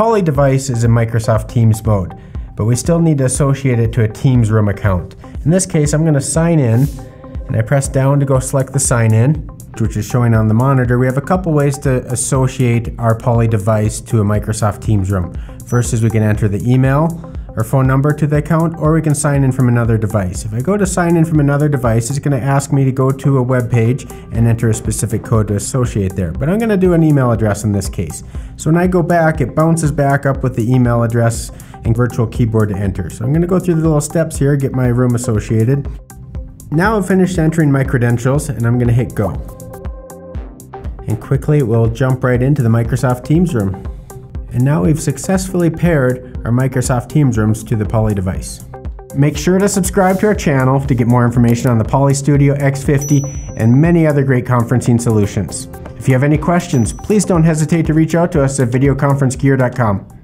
Poly device is in Microsoft Teams mode, but we still need to associate it to a Teams room account. In this case, I'm going to sign in, and I press down to go select the sign in, which is showing on the monitor. We have a couple ways to associate our Poly device to a Microsoft Teams room. First is we can enter the email, or phone number to the account, or we can sign in from another device. If I go to sign in from another device, it's going to ask me to go to a web page and enter a specific code to associate there. But I'm going to do an email address in this case. So when I go back, it bounces back up with the email address and virtual keyboard to enter. So I'm going to go through the little steps here, get my room associated. Now I've finished entering my credentials and I'm going to hit go. And quickly it will jump right into the Microsoft Teams room. And now we've successfully paired our Microsoft Teams rooms to the Poly device. Make sure to subscribe to our channel to get more information on the Poly Studio X50 and many other great conferencing solutions. If you have any questions, please don't hesitate to reach out to us at videoconferencegear.com.